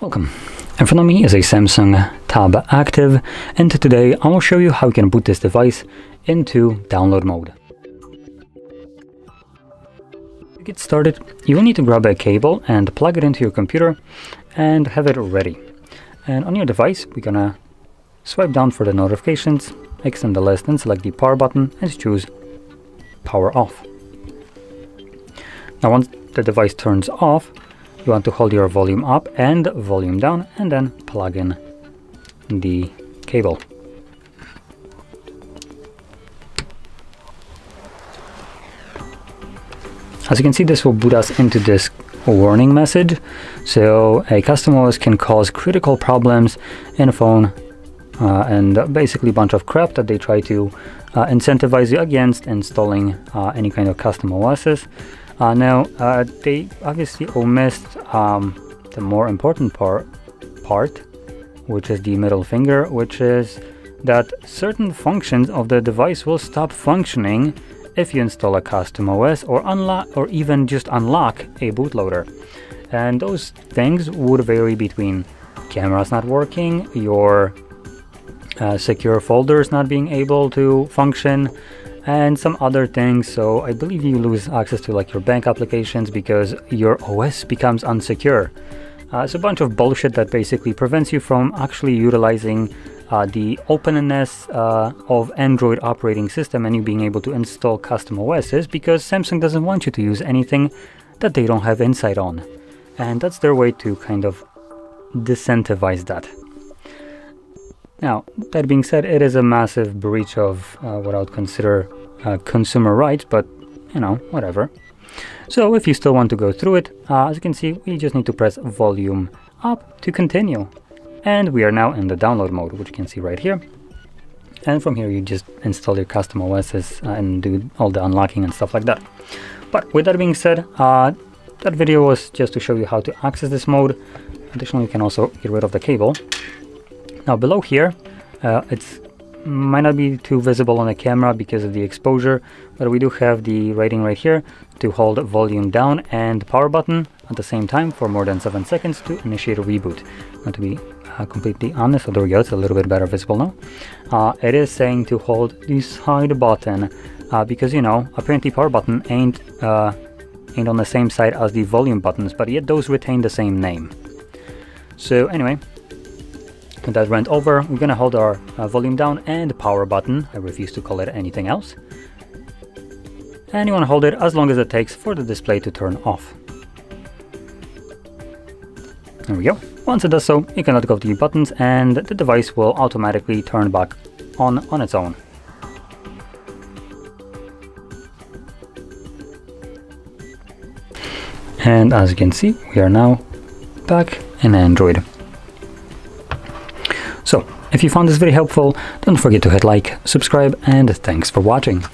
Welcome. In front of me is a Samsung Tab Active and today I will show you how you can boot this device into download mode. To get started, you will need to grab a cable and plug it into your computer and have it ready. And on your device, we're gonna swipe down for the notifications, extend the list and select the power button and choose power off. Now once the device turns off, you want to hold your volume up and volume down and then plug in the cable. As you can see, this will boot us into this warning message. So a custom OS can cause critical problems in a phone uh, and basically a bunch of crap that they try to uh, incentivize you against installing uh, any kind of custom OSs. Uh, now, uh, they obviously omissed um, the more important part, part, which is the middle finger, which is that certain functions of the device will stop functioning if you install a custom OS or unlock or even just unlock a bootloader. And those things would vary between cameras not working, your uh, secure folders not being able to function, and some other things. So I believe you lose access to like your bank applications because your OS becomes unsecure. Uh, it's a bunch of bullshit that basically prevents you from actually utilizing uh, the openness uh, of Android operating system and you being able to install custom OSs because Samsung doesn't want you to use anything that they don't have insight on. And that's their way to kind of disincentivize that. Now, that being said, it is a massive breach of uh, what I would consider uh, consumer rights, but you know, whatever. So if you still want to go through it, uh, as you can see, we just need to press volume up to continue. And we are now in the download mode, which you can see right here. And from here, you just install your custom OSs uh, and do all the unlocking and stuff like that. But with that being said, uh, that video was just to show you how to access this mode. Additionally, you can also get rid of the cable. Now below here, uh, might not be too visible on the camera because of the exposure, but we do have the rating right here to hold volume down and power button at the same time for more than 7 seconds to initiate a reboot. Now to be uh, completely honest, so there we go, it's a little bit better visible now. Uh, it is saying to hold the side button uh, because, you know, apparently power button ain't, uh, ain't on the same side as the volume buttons, but yet those retain the same name. So anyway, that went over, we're gonna hold our uh, volume down and power button. I refuse to call it anything else. And you wanna hold it as long as it takes for the display to turn off. There we go. Once it does so, you can let go of the buttons and the device will automatically turn back on on its own. And as you can see, we are now back in Android. So, if you found this very helpful, don't forget to hit like, subscribe, and thanks for watching.